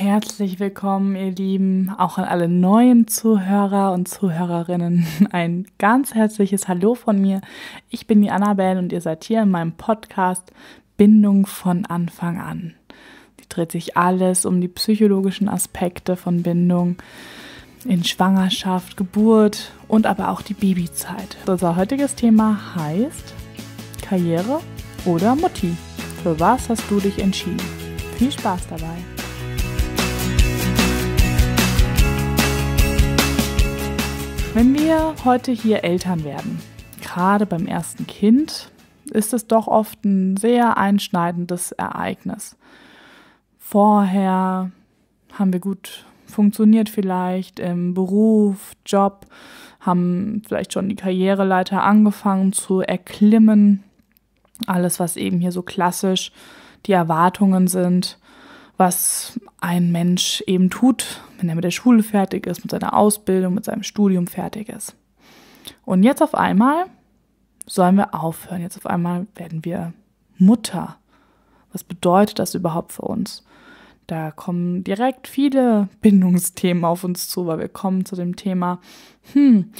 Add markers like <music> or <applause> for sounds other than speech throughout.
Herzlich willkommen, ihr Lieben, auch an alle neuen Zuhörer und Zuhörerinnen. <laughs> Ein ganz herzliches Hallo von mir. Ich bin die Annabelle und ihr seid hier in meinem Podcast Bindung von Anfang an. Die dreht sich alles um die psychologischen Aspekte von Bindung in Schwangerschaft, Geburt und aber auch die Babyzeit. Unser heutiges Thema heißt Karriere oder Mutti. Für was hast du dich entschieden? Viel Spaß dabei! Wenn wir heute hier Eltern werden, gerade beim ersten Kind, ist es doch oft ein sehr einschneidendes Ereignis. Vorher haben wir gut funktioniert vielleicht im Beruf, Job, haben vielleicht schon die Karriereleiter angefangen zu erklimmen. Alles, was eben hier so klassisch die Erwartungen sind, was ein Mensch eben tut, wenn er mit der Schule fertig ist, mit seiner Ausbildung, mit seinem Studium fertig ist. Und jetzt auf einmal sollen wir aufhören. Jetzt auf einmal werden wir Mutter. Was bedeutet das überhaupt für uns? Da kommen direkt viele Bindungsthemen auf uns zu, weil wir kommen zu dem Thema, hm,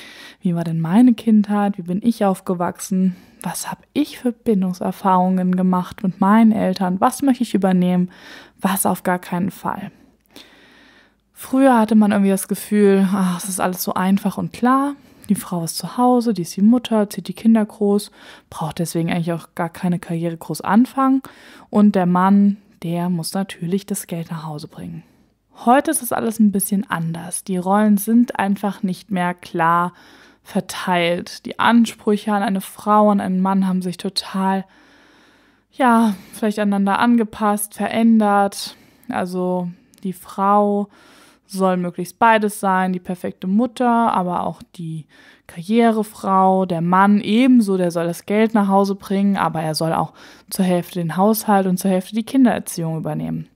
wie war denn meine Kindheit? Wie bin ich aufgewachsen? Was habe ich für Bindungserfahrungen gemacht mit meinen Eltern? Was möchte ich übernehmen? Was auf gar keinen Fall? Früher hatte man irgendwie das Gefühl, ach, es ist alles so einfach und klar. Die Frau ist zu Hause, die ist die Mutter, zieht die Kinder groß, braucht deswegen eigentlich auch gar keine Karriere groß anfangen. Und der Mann, der muss natürlich das Geld nach Hause bringen. Heute ist es alles ein bisschen anders. Die Rollen sind einfach nicht mehr klar verteilt. Die Ansprüche an eine Frau und einen Mann haben sich total, ja, vielleicht aneinander angepasst, verändert. Also die Frau soll möglichst beides sein, die perfekte Mutter, aber auch die Karrierefrau, der Mann ebenso, der soll das Geld nach Hause bringen, aber er soll auch zur Hälfte den Haushalt und zur Hälfte die Kindererziehung übernehmen.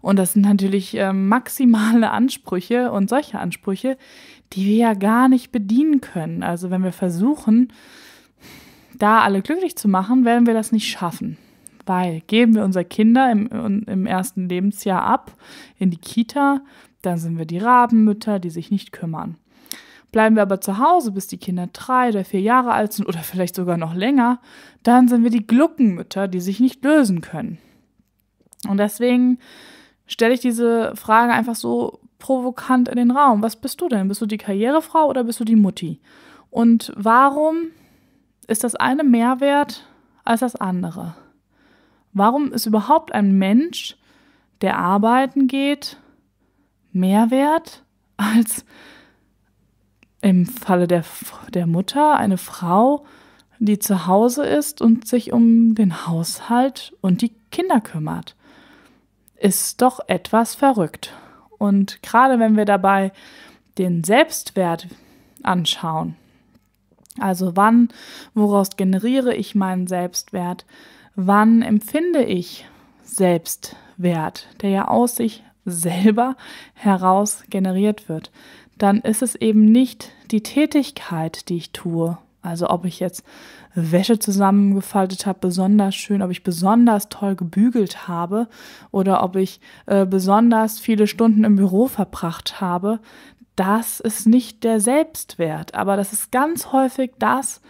Und das sind natürlich äh, maximale Ansprüche und solche Ansprüche, die wir ja gar nicht bedienen können. Also wenn wir versuchen, da alle glücklich zu machen, werden wir das nicht schaffen. Weil geben wir unsere Kinder im, im ersten Lebensjahr ab in die Kita, dann sind wir die Rabenmütter, die sich nicht kümmern. Bleiben wir aber zu Hause, bis die Kinder drei oder vier Jahre alt sind oder vielleicht sogar noch länger, dann sind wir die Gluckenmütter, die sich nicht lösen können. Und deswegen stelle ich diese Frage einfach so provokant in den Raum. Was bist du denn? Bist du die Karrierefrau oder bist du die Mutti? Und warum ist das eine mehr wert als das andere? Warum ist überhaupt ein Mensch, der arbeiten geht, mehr wert als im Falle der, der Mutter eine Frau, die zu Hause ist und sich um den Haushalt und die Kinder kümmert? Ist doch etwas verrückt. Und gerade wenn wir dabei den Selbstwert anschauen, also wann, woraus generiere ich meinen Selbstwert? Wann empfinde ich Selbstwert, der ja aus sich selber heraus generiert wird, dann ist es eben nicht die Tätigkeit, die ich tue. Also ob ich jetzt Wäsche zusammengefaltet habe, besonders schön, ob ich besonders toll gebügelt habe oder ob ich äh, besonders viele Stunden im Büro verbracht habe, das ist nicht der Selbstwert. Aber das ist ganz häufig das,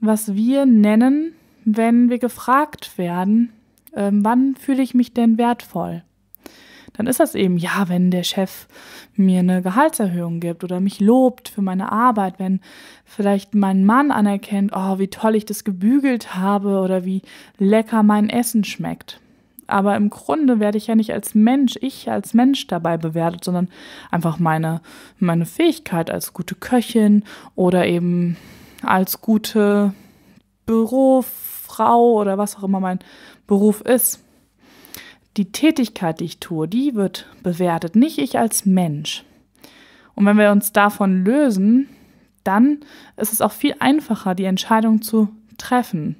was wir nennen, wenn wir gefragt werden, äh, wann fühle ich mich denn wertvoll? Dann ist das eben, ja, wenn der Chef mir eine Gehaltserhöhung gibt oder mich lobt für meine Arbeit, wenn vielleicht mein Mann anerkennt, oh, wie toll ich das gebügelt habe oder wie lecker mein Essen schmeckt. Aber im Grunde werde ich ja nicht als Mensch, ich als Mensch dabei bewertet, sondern einfach meine, meine Fähigkeit als gute Köchin oder eben als gute Bürofrau oder was auch immer mein Beruf ist die Tätigkeit, die ich tue, die wird bewertet, nicht ich als Mensch. Und wenn wir uns davon lösen, dann ist es auch viel einfacher, die Entscheidung zu treffen.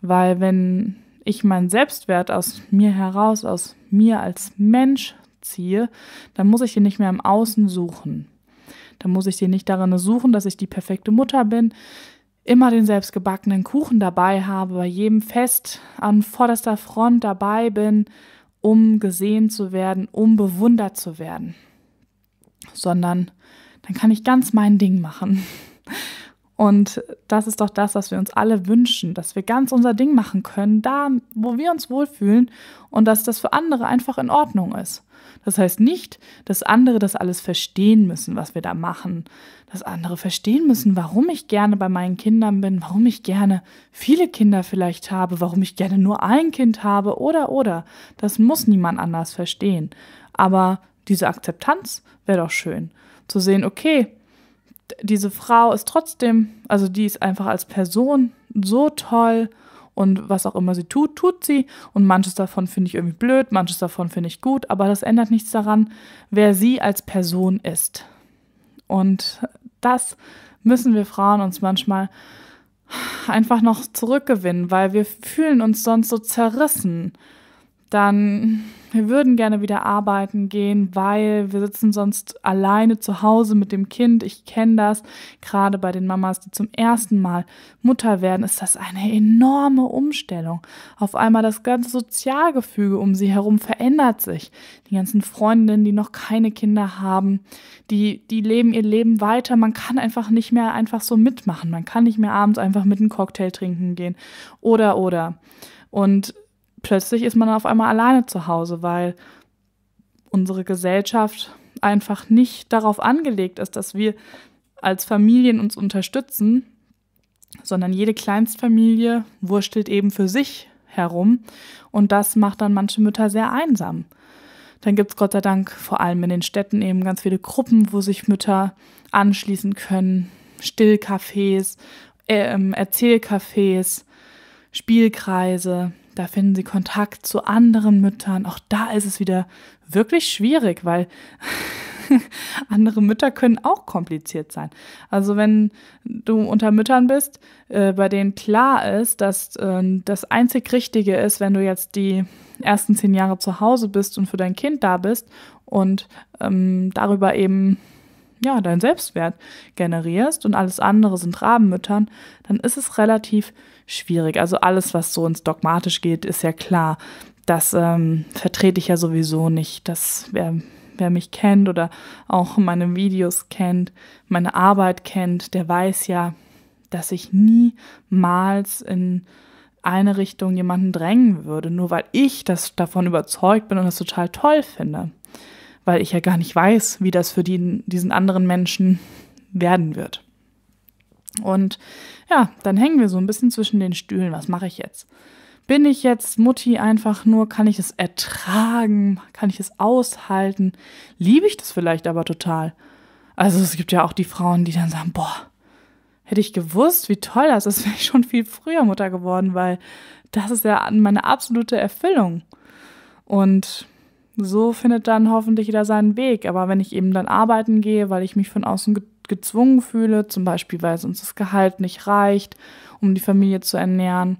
Weil wenn ich meinen Selbstwert aus mir heraus, aus mir als Mensch ziehe, dann muss ich den nicht mehr im Außen suchen. Dann muss ich den nicht darin suchen, dass ich die perfekte Mutter bin, immer den selbstgebackenen Kuchen dabei habe, bei jedem Fest an vorderster Front dabei bin um gesehen zu werden, um bewundert zu werden, sondern dann kann ich ganz mein Ding machen. Und das ist doch das, was wir uns alle wünschen, dass wir ganz unser Ding machen können, da, wo wir uns wohlfühlen und dass das für andere einfach in Ordnung ist. Das heißt nicht, dass andere das alles verstehen müssen, was wir da machen. Dass andere verstehen müssen, warum ich gerne bei meinen Kindern bin, warum ich gerne viele Kinder vielleicht habe, warum ich gerne nur ein Kind habe oder oder. Das muss niemand anders verstehen. Aber diese Akzeptanz wäre doch schön. Zu sehen, okay, diese Frau ist trotzdem, also die ist einfach als Person so toll und was auch immer sie tut, tut sie und manches davon finde ich irgendwie blöd, manches davon finde ich gut, aber das ändert nichts daran, wer sie als Person ist. Und das müssen wir Frauen uns manchmal einfach noch zurückgewinnen, weil wir fühlen uns sonst so zerrissen. Dann wir würden gerne wieder arbeiten gehen, weil wir sitzen sonst alleine zu Hause mit dem Kind. Ich kenne das. Gerade bei den Mamas, die zum ersten Mal Mutter werden, ist das eine enorme Umstellung. Auf einmal das ganze Sozialgefüge um sie herum verändert sich. Die ganzen Freundinnen, die noch keine Kinder haben, die, die leben ihr Leben weiter. Man kann einfach nicht mehr einfach so mitmachen. Man kann nicht mehr abends einfach mit einem Cocktail trinken gehen. Oder, oder. Und plötzlich ist man auf einmal alleine zu Hause, weil unsere Gesellschaft einfach nicht darauf angelegt ist, dass wir als Familien uns unterstützen, sondern jede Kleinstfamilie wurstelt eben für sich herum und das macht dann manche Mütter sehr einsam. Dann gibt es Gott sei Dank vor allem in den Städten eben ganz viele Gruppen, wo sich Mütter anschließen können, Stillcafés, äh, Erzählcafés, Spielkreise, da finden sie Kontakt zu anderen Müttern. Auch da ist es wieder wirklich schwierig, weil <laughs> andere Mütter können auch kompliziert sein. Also wenn du unter Müttern bist, äh, bei denen klar ist, dass äh, das einzig Richtige ist, wenn du jetzt die ersten zehn Jahre zu Hause bist und für dein Kind da bist und ähm, darüber eben ja, deinen Selbstwert generierst und alles andere sind Rabenmüttern, dann ist es relativ schwierig. Also alles, was so ins Dogmatisch geht, ist ja klar. Das ähm, vertrete ich ja sowieso nicht. Das, wer, wer mich kennt oder auch meine Videos kennt, meine Arbeit kennt, der weiß ja, dass ich niemals in eine Richtung jemanden drängen würde, nur weil ich das davon überzeugt bin und das total toll finde weil ich ja gar nicht weiß, wie das für die, diesen anderen Menschen werden wird. Und ja, dann hängen wir so ein bisschen zwischen den Stühlen. Was mache ich jetzt? Bin ich jetzt Mutti einfach nur, kann ich es ertragen, kann ich es aushalten? Liebe ich das vielleicht aber total? Also es gibt ja auch die Frauen, die dann sagen, boah, hätte ich gewusst, wie toll das ist, <laughs> wäre ich schon viel früher Mutter geworden, weil das ist ja meine absolute Erfüllung. Und so findet dann hoffentlich jeder seinen Weg. Aber wenn ich eben dann arbeiten gehe, weil ich mich von außen gezwungen fühle, zum Beispiel weil sonst das Gehalt nicht reicht, um die Familie zu ernähren,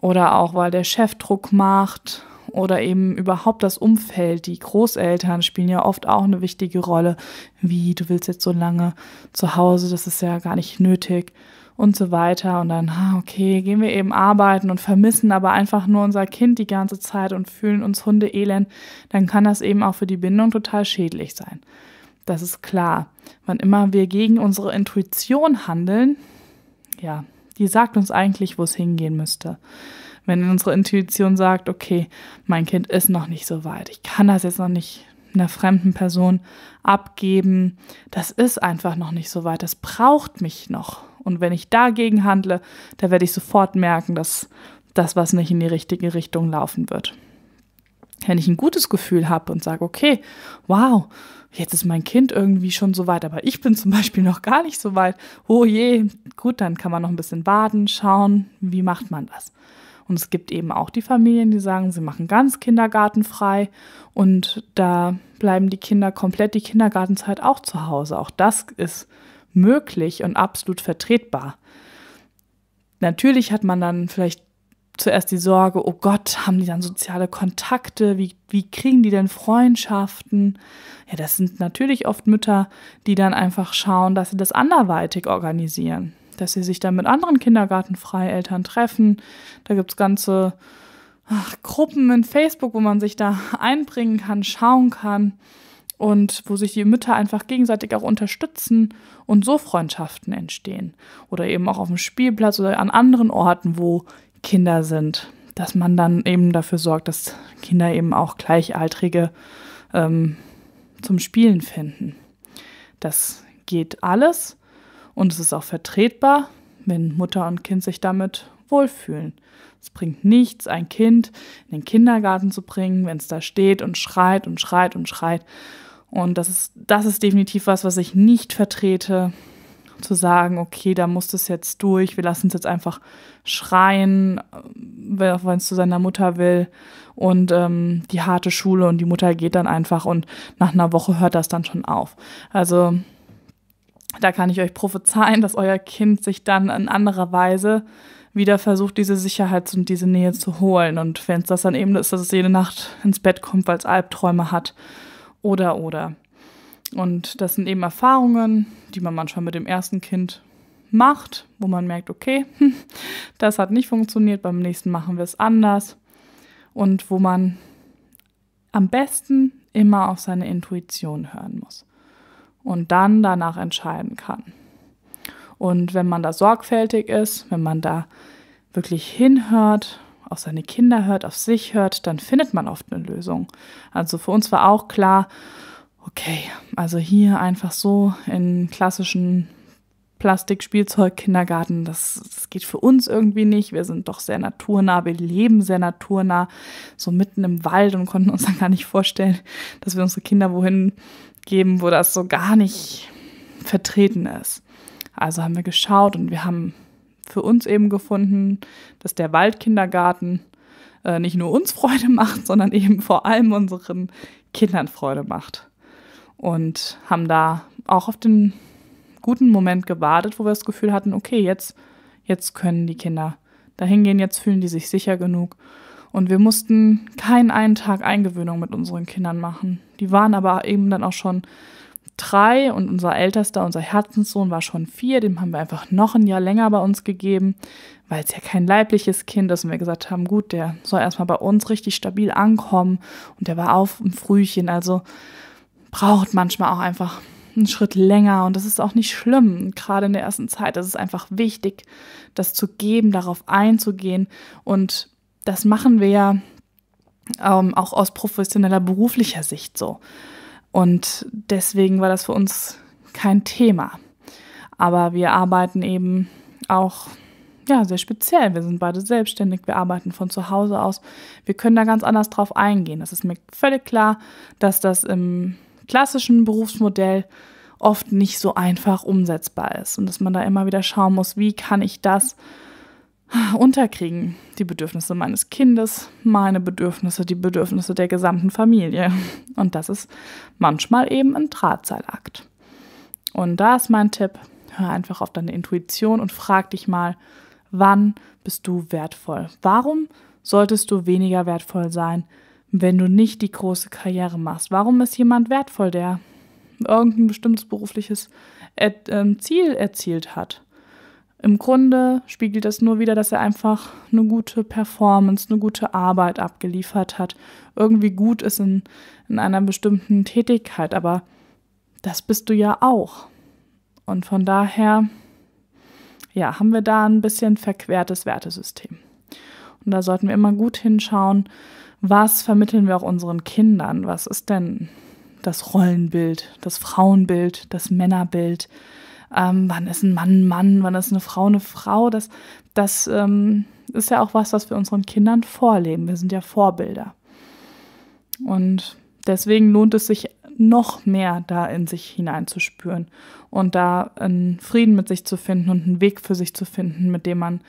oder auch weil der Chef Druck macht oder eben überhaupt das Umfeld, die Großeltern spielen ja oft auch eine wichtige Rolle. Wie, du willst jetzt so lange zu Hause, das ist ja gar nicht nötig und so weiter. Und dann, okay, gehen wir eben arbeiten und vermissen aber einfach nur unser Kind die ganze Zeit und fühlen uns Hundeelend, dann kann das eben auch für die Bindung total schädlich sein. Das ist klar. Wann immer wir gegen unsere Intuition handeln, ja, die sagt uns eigentlich, wo es hingehen müsste. Wenn unsere Intuition sagt, okay, mein Kind ist noch nicht so weit, ich kann das jetzt noch nicht einer fremden Person abgeben, das ist einfach noch nicht so weit, das braucht mich noch. Und wenn ich dagegen handle, da werde ich sofort merken, dass das was nicht in die richtige Richtung laufen wird. Wenn ich ein gutes Gefühl habe und sage, okay, wow, jetzt ist mein Kind irgendwie schon so weit, aber ich bin zum Beispiel noch gar nicht so weit. Oh je, gut, dann kann man noch ein bisschen baden, schauen, wie macht man das. Und es gibt eben auch die Familien, die sagen, sie machen ganz kindergartenfrei und da bleiben die Kinder komplett die Kindergartenzeit auch zu Hause. Auch das ist möglich und absolut vertretbar. Natürlich hat man dann vielleicht zuerst die Sorge, oh Gott, haben die dann soziale Kontakte? Wie, wie kriegen die denn Freundschaften? Ja, das sind natürlich oft Mütter, die dann einfach schauen, dass sie das anderweitig organisieren. Dass sie sich dann mit anderen Kindergartenfreieltern treffen. Da gibt es ganze ach, Gruppen in Facebook, wo man sich da einbringen kann, schauen kann und wo sich die Mütter einfach gegenseitig auch unterstützen und so Freundschaften entstehen. Oder eben auch auf dem Spielplatz oder an anderen Orten, wo Kinder sind, dass man dann eben dafür sorgt, dass Kinder eben auch Gleichaltrige ähm, zum Spielen finden. Das geht alles und es ist auch vertretbar, wenn Mutter und Kind sich damit wohlfühlen. Es bringt nichts, ein Kind in den Kindergarten zu bringen, wenn es da steht und schreit und schreit und schreit. Und das ist, das ist definitiv was, was ich nicht vertrete, zu sagen, okay, da muss das jetzt durch, wir lassen es jetzt einfach schreien, wenn es zu seiner Mutter will. Und ähm, die harte Schule und die Mutter geht dann einfach und nach einer Woche hört das dann schon auf. Also da kann ich euch prophezeien, dass euer Kind sich dann in anderer Weise wieder versucht, diese Sicherheit und diese Nähe zu holen. Und wenn es das dann eben ist, dass es jede Nacht ins Bett kommt, weil es Albträume hat oder oder. Und das sind eben Erfahrungen, die man manchmal mit dem ersten Kind macht, wo man merkt, okay, <laughs> das hat nicht funktioniert, beim nächsten machen wir es anders. Und wo man am besten immer auf seine Intuition hören muss und dann danach entscheiden kann. Und wenn man da sorgfältig ist, wenn man da wirklich hinhört, auf seine Kinder hört, auf sich hört, dann findet man oft eine Lösung. Also für uns war auch klar, okay, also hier einfach so in klassischen Plastikspielzeug-Kindergarten, das, das geht für uns irgendwie nicht. Wir sind doch sehr naturnah, wir leben sehr naturnah, so mitten im Wald und konnten uns <laughs> dann gar nicht vorstellen, dass wir unsere Kinder wohin geben, wo das so gar nicht vertreten ist. Also haben wir geschaut und wir haben für uns eben gefunden, dass der Waldkindergarten äh, nicht nur uns Freude <laughs> macht, sondern eben vor allem unseren Kindern Freude macht. Und haben da auch auf den guten Moment gewartet, wo wir das Gefühl hatten, okay, jetzt, jetzt können die Kinder dahin gehen, jetzt fühlen die sich sicher genug. Und wir mussten keinen einen Tag Eingewöhnung mit unseren Kindern machen. Die waren aber eben dann auch schon drei und unser ältester, unser Herzenssohn war schon vier, dem haben wir einfach noch ein Jahr länger bei uns gegeben, weil es ja kein leibliches Kind ist und wir gesagt haben, gut, der soll erstmal bei uns richtig stabil ankommen und der war auf ein Frühchen, also braucht manchmal auch einfach einen Schritt länger und das ist auch nicht schlimm. Gerade in der ersten Zeit ist es einfach wichtig, das zu geben, darauf einzugehen und das machen wir ja ähm, auch aus professioneller beruflicher Sicht so. Und deswegen war das für uns kein Thema. Aber wir arbeiten eben auch ja, sehr speziell. Wir sind beide selbstständig, wir arbeiten von zu Hause aus. Wir können da ganz anders drauf eingehen. Es ist mir völlig klar, dass das im klassischen Berufsmodell oft nicht so einfach umsetzbar ist und dass man da immer wieder schauen muss, wie kann ich das unterkriegen. Die Bedürfnisse meines Kindes, meine Bedürfnisse, die Bedürfnisse der gesamten Familie. Und das ist manchmal eben ein Drahtseilakt. Und da ist mein Tipp, hör einfach auf deine Intuition und frag dich mal, wann bist du wertvoll? Warum solltest du weniger wertvoll sein, wenn du nicht die große Karriere machst? Warum ist jemand wertvoll, der irgendein bestimmtes berufliches ähm, Ziel erzielt hat? Im Grunde spiegelt das nur wieder, dass er einfach eine gute Performance, eine gute Arbeit abgeliefert hat, irgendwie gut ist in, in einer bestimmten Tätigkeit, aber das bist du ja auch. Und von daher, ja, haben wir da ein bisschen verquertes Wertesystem. Und da sollten wir immer gut hinschauen, was vermitteln wir auch unseren Kindern? Was ist denn das Rollenbild, das Frauenbild, das Männerbild? ähm, wann ist ein Mann ein Mann, wann ist eine Frau eine Frau. Das, das ähm, ist ja auch was, was wir unseren Kindern vorleben. Wir sind ja Vorbilder. Und deswegen lohnt es sich noch mehr da in sich hineinzuspüren und da einen Frieden mit sich zu finden und einen Weg für sich zu finden, mit dem man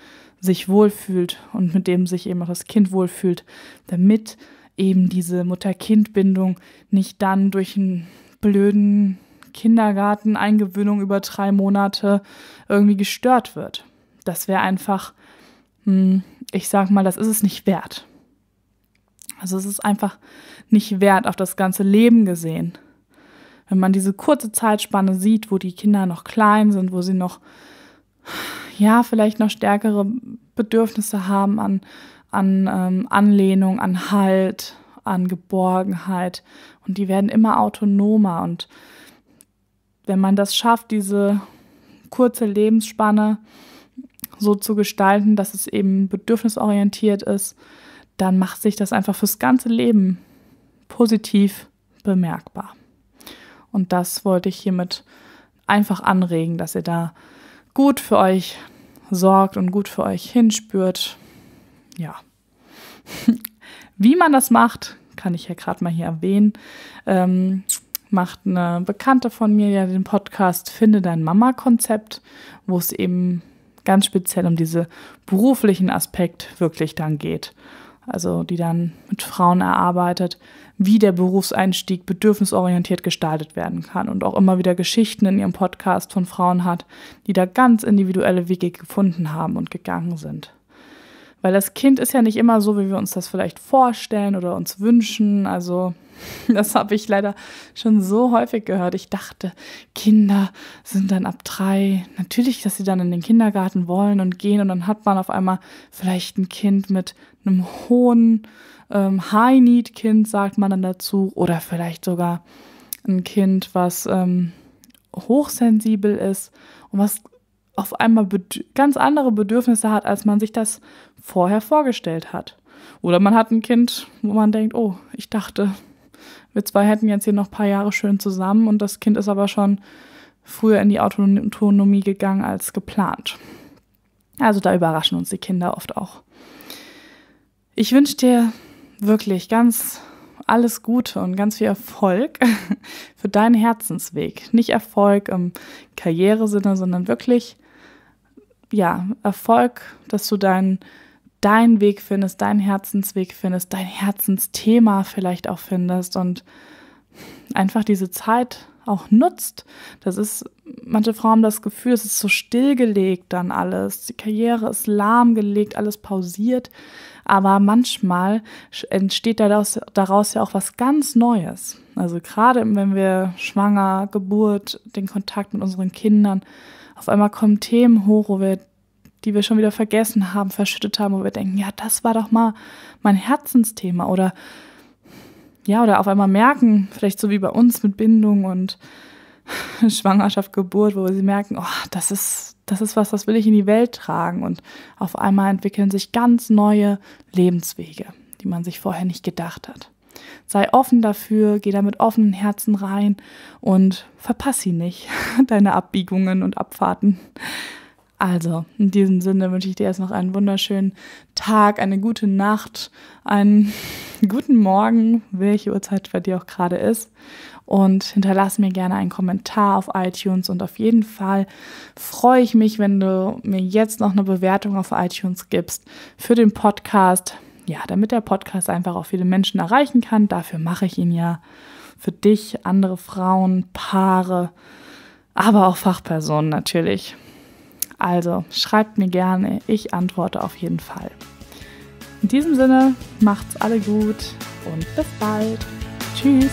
sich wohlfühlt und mit dem sich eben auch das Kind wohlfühlt, damit eben diese Mutter-Kind-Bindung nicht dann durch einen blöden Kindergarten-Eingewöhnung über drei Monate irgendwie gestört wird. Das wäre einfach, hm, ich sag mal, das ist es nicht wert. Also es ist einfach nicht wert auf das ganze Leben gesehen. Wenn man diese kurze Zeitspanne sieht, wo die Kinder noch klein sind, wo sie noch, ja, vielleicht noch stärkere Bedürfnisse haben an, an ähm, Anlehnung, an Halt, an Geborgenheit und die werden immer autonomer und wenn man das schafft, diese kurze Lebensspanne so zu gestalten, dass es eben bedürfnisorientiert ist, dann macht sich das einfach fürs ganze Leben positiv bemerkbar. Und das wollte ich hiermit einfach anregen, dass ihr da gut für euch sorgt und gut für euch hinspürt. Ja. <laughs> Wie man das macht, kann ich ja gerade mal hier erwähnen. Ähm, macht eine Bekannte von mir ja den Podcast Finde dein Mama-Konzept, wo es eben ganz speziell um diesen beruflichen Aspekt wirklich dann geht. Also die dann mit Frauen erarbeitet, wie der Berufseinstieg bedürfnisorientiert gestaltet werden kann und auch immer wieder Geschichten in ihrem Podcast von Frauen hat, die da ganz individuelle Wege gefunden haben und gegangen sind. Weil das Kind ist ja nicht immer so, wie wir uns das vielleicht vorstellen oder uns wünschen. Also <laughs> das habe ich leider schon so häufig gehört. Ich dachte, Kinder sind dann ab drei. Natürlich, dass sie dann in den Kindergarten wollen und gehen und dann hat man auf einmal vielleicht ein Kind mit einem hohen ähm, High-Need-Kind, sagt man dann dazu, oder vielleicht sogar ein Kind, was ähm, hochsensibel ist und was auf einmal ganz andere Bedürfnisse hat, als man sich das vorher vorgestellt hat. Oder man hat ein Kind, wo man denkt, oh, ich dachte, wir zwei hätten jetzt hier noch ein paar Jahre schön zusammen und das Kind ist aber schon früher in die Autonomie gegangen als geplant. Also da überraschen uns die Kinder oft auch. Ich wünsche dir wirklich ganz alles Gute und ganz viel Erfolg <laughs> für deinen Herzensweg. Nicht Erfolg im Karrieresinne, sondern wirklich, ja, Erfolg, dass du deinen deinen Weg findest, deinen Herzensweg findest, dein Herzensthema vielleicht auch findest und einfach diese Zeit auch nutzt. Das ist, manche Frauen haben das Gefühl, es ist so stillgelegt dann alles. Die Karriere ist lahmgelegt, alles pausiert. Aber manchmal entsteht daraus, daraus ja auch was ganz Neues. Also gerade wenn wir schwanger, Geburt, den Kontakt mit unseren Kindern, auf einmal kommen Themen hoch, wo wir die wir schon wieder vergessen haben, verschüttet haben, wo wir denken, ja, das war doch mal mein Herzensthema oder ja, oder auf einmal merken, vielleicht so wie bei uns mit Bindung und <laughs> Schwangerschaft, Geburt, wo sie merken, oh, das ist, das ist was, das will ich in die Welt tragen. Und auf einmal entwickeln sich ganz neue Lebenswege, die man sich vorher nicht gedacht hat. Sei offen dafür, geh da mit offenen Herzen rein und verpass sie nicht, <laughs> deine Abbiegungen und Abfahrten. Also, in diesem Sinne wünsche ich dir jetzt noch einen wunderschönen Tag, eine gute Nacht, einen <laughs> guten Morgen, welche Uhrzeit bei dir auch gerade ist. Und hinterlass mir gerne einen Kommentar auf iTunes. Und auf jeden Fall freue ich mich, wenn du mir jetzt noch eine Bewertung auf iTunes gibst für den Podcast. Ja, damit der Podcast einfach auch viele Menschen erreichen kann. Dafür mache ich ihn ja für dich, andere Frauen, Paare, aber auch Fachpersonen natürlich. Also schreibt mir gerne, ich antworte auf jeden Fall. In diesem Sinne, macht's alle gut und bis bald. Tschüss.